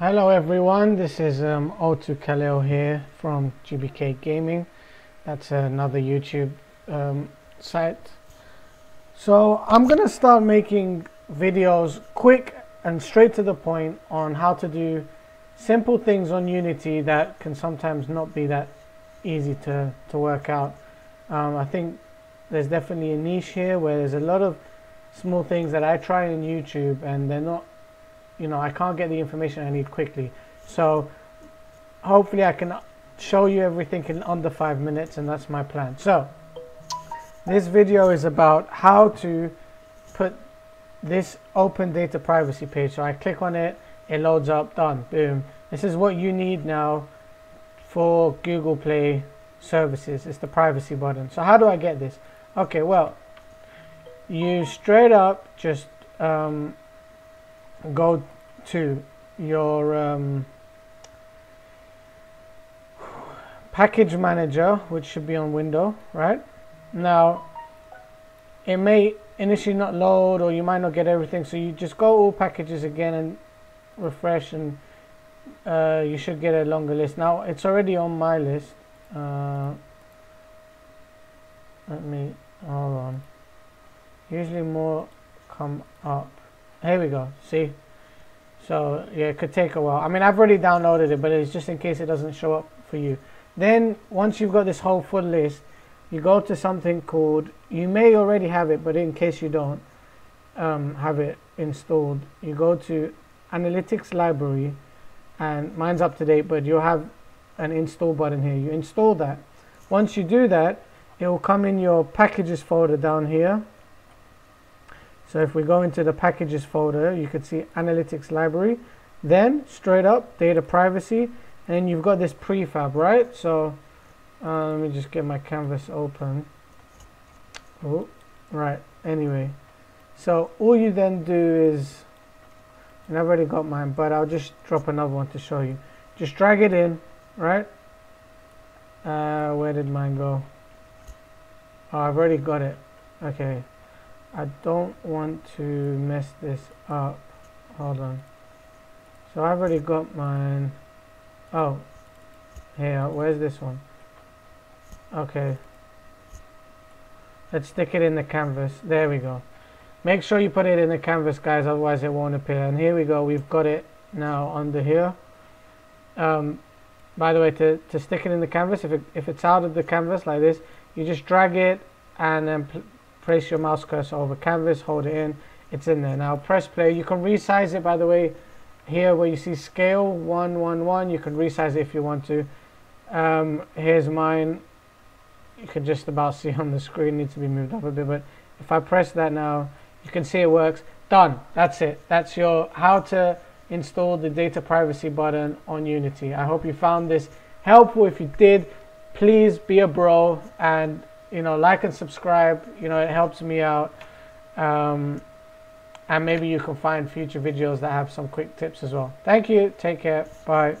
Hello everyone, this is um, O2 Khalil here from GBK Gaming. That's another YouTube um, site. So I'm gonna start making videos quick and straight to the point on how to do simple things on Unity that can sometimes not be that easy to, to work out. Um, I think there's definitely a niche here where there's a lot of small things that I try on YouTube and they're not, you know, I can't get the information I need quickly. So hopefully I can show you everything in under five minutes and that's my plan. So this video is about how to put this open data privacy page. So I click on it, it loads up, done, boom. This is what you need now for Google Play services. It's the privacy button. So how do I get this? Okay, well, you straight up just um, go to your um, package manager, which should be on window, right? Now, it may initially not load or you might not get everything, so you just go all packages again and refresh and uh, you should get a longer list. Now, it's already on my list. Uh, let me, hold on. Usually more come up. Here we go, see? So, yeah, it could take a while. I mean, I've already downloaded it, but it's just in case it doesn't show up for you. Then, once you've got this whole full list, you go to something called, you may already have it, but in case you don't um, have it installed, you go to Analytics Library, and mine's up to date, but you'll have an install button here. You install that. Once you do that, it will come in your packages folder down here. So if we go into the packages folder, you could see Analytics Library. Then straight up, data privacy, and you've got this prefab, right? So uh, let me just get my canvas open. Oh, right. Anyway, so all you then do is, and I've already got mine, but I'll just drop another one to show you. Just drag it in, right? Uh, where did mine go? Oh, I've already got it. Okay. I don't want to mess this up. Hold on. So I've already got mine. Oh, here, where's this one? Okay. Let's stick it in the canvas. There we go. Make sure you put it in the canvas, guys, otherwise it won't appear. And here we go. We've got it now under here. Um, by the way, to, to stick it in the canvas, if, it, if it's out of the canvas like this, you just drag it and then place your mouse cursor over canvas, hold it in, it's in there. Now press play. You can resize it, by the way, here where you see scale 111, you can resize it if you want to. Um, here's mine. You can just about see on the screen, needs to be moved up a bit, but if I press that now, you can see it works. Done. That's it. That's your how to install the data privacy button on Unity. I hope you found this helpful. If you did, please be a bro and you know like and subscribe. You know it helps me out. Um, and maybe you can find future videos that have some quick tips as well. Thank you. Take care. Bye.